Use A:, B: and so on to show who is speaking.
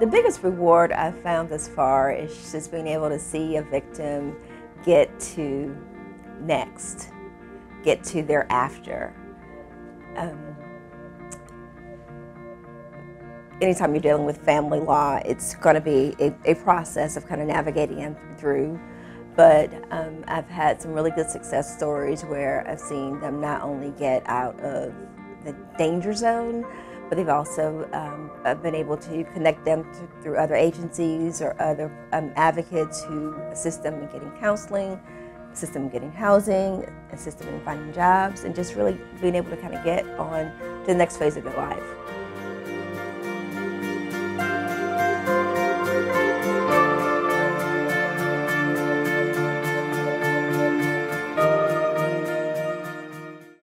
A: The biggest reward I've found thus far is just being able to see a victim get to next, get to thereafter. Um, anytime you're dealing with family law, it's going to be a, a, process of kind of navigating through. But um, I've had some really good success stories where I've seen them not only get out of the danger zone, but they've also um, been able to connect them to, through other agencies or other um, advocates who assist them in getting counseling, assist them in getting housing, assist them in finding jobs, and just really being able to kind of get on to the next phase of their life.